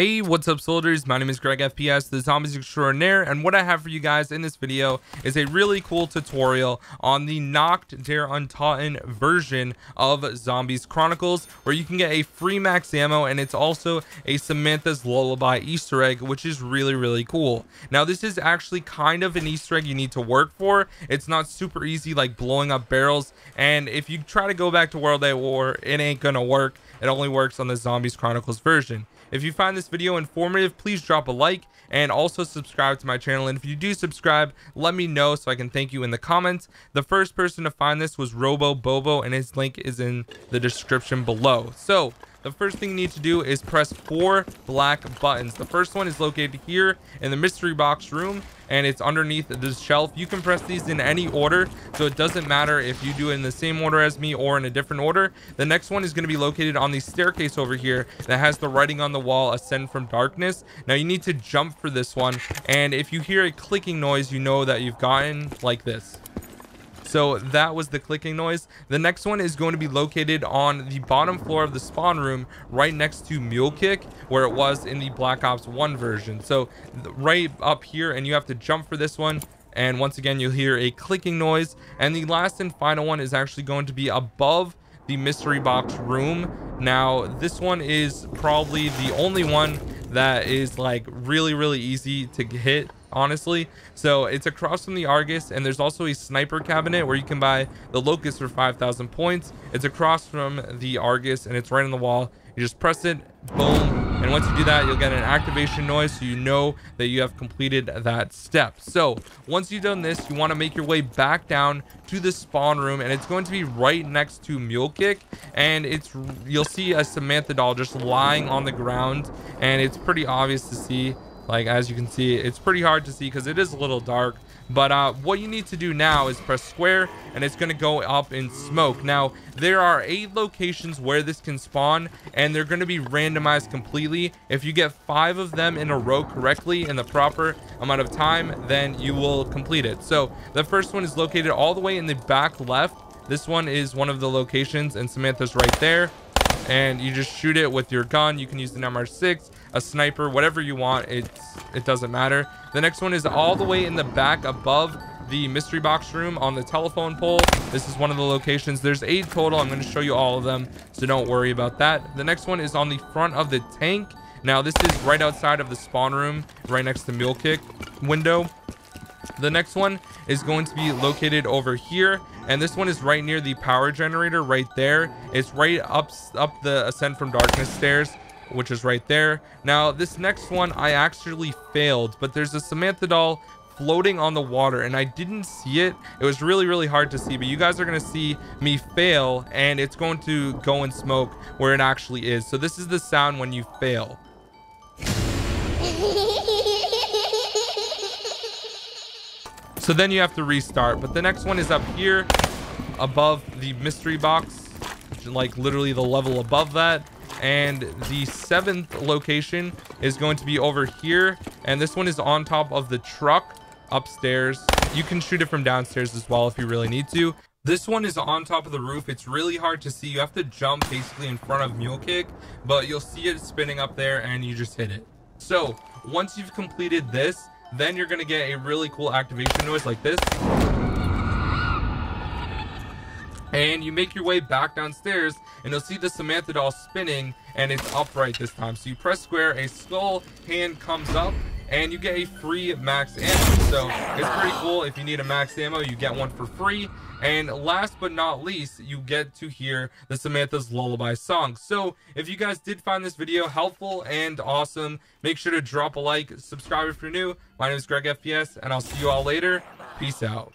Hey, what's up soldiers? My name is Greg FPS, the Zombies Extraordinaire, and what I have for you guys in this video is a really cool tutorial on the Nacht der Untoten version of Zombies Chronicles, where you can get a free max ammo, and it's also a Samantha's Lullaby Easter egg, which is really, really cool. Now, this is actually kind of an Easter egg you need to work for. It's not super easy like blowing up barrels, and if you try to go back to World at War, it ain't gonna work. It only works on the Zombies Chronicles version. If you find this video informative, please drop a like and also subscribe to my channel. And if you do subscribe, let me know so I can thank you in the comments. The first person to find this was Robo Bobo and his link is in the description below. So the first thing you need to do is press four black buttons. The first one is located here in the mystery box room and it's underneath this shelf. You can press these in any order, so it doesn't matter if you do it in the same order as me or in a different order. The next one is going to be located on the staircase over here that has the writing on the wall, Ascend from Darkness. Now you need to jump for this one, and if you hear a clicking noise, you know that you've gotten like this. So that was the clicking noise. The next one is going to be located on the bottom floor of the spawn room right next to Mule Kick where it was in the Black Ops 1 version. So right up here and you have to jump for this one and once again you'll hear a clicking noise and the last and final one is actually going to be above the mystery box room now this one is probably the only one that is like really really easy to hit honestly. So it's across from the argus and there's also a sniper cabinet where you can buy the Locus for 5,000 points. It's across from the argus and it's right on the wall. You just press it boom and once you do that you'll get an activation noise so you know that you have completed that step. So once you've done this you want to make your way back down to the spawn room and it's going to be right next to mule kick and it's you'll see a samantha doll just lying on the ground and it's pretty obvious to see like as you can see it's pretty hard to see because it is a little dark but uh, what you need to do now is press square and it's going to go up in smoke. Now there are eight locations where this can spawn and they're going to be randomized completely. If you get five of them in a row correctly in the proper amount of time then you will complete it. So the first one is located all the way in the back left. This one is one of the locations and samantha's right there. And you just shoot it with your gun. You can use an mr6 a sniper whatever you want it's it doesn't matter. The next one is all the way in the back above the mystery box room on the telephone pole. This is one of the locations. There's eight total. I'm going to show you all of them so don't worry about that. The next one is on the front of the tank. Now this is right outside of the spawn room right next to mule kick window. The next one is going to be located over here and this one is right near the power generator right there. It's right up up the ascend from darkness stairs which is right there now this next one i actually failed but there's a samantha doll floating on the water and I didn't see it. It was really, really hard to see, but you guys are going to see me fail and it's going to go in smoke where it actually is. So this is the sound when you fail. So then you have to restart. But the next one is up here above the mystery box, like literally the level above that. And the seventh location is going to be over here. And this one is on top of the truck upstairs. You can shoot it from downstairs as well if you really need to. This one is on top of the roof. It's really hard to see. You have to jump basically in front of Mule Kick, but you'll see it spinning up there and you just hit it. So once you've completed this, then you're going to get a really cool activation noise like this. And you make your way back downstairs and you'll see the Samantha doll spinning and it's upright this time. So you press square, a skull hand comes up and you get a free max ammo. So it's pretty cool. If you need a max ammo, you get one for free. And last but not least, you get to hear the Samantha's Lullaby song. So if you guys did find this video helpful and awesome, make sure to drop a like, subscribe if you're new. My name is Greg FPS, and I'll see you all later. Peace out.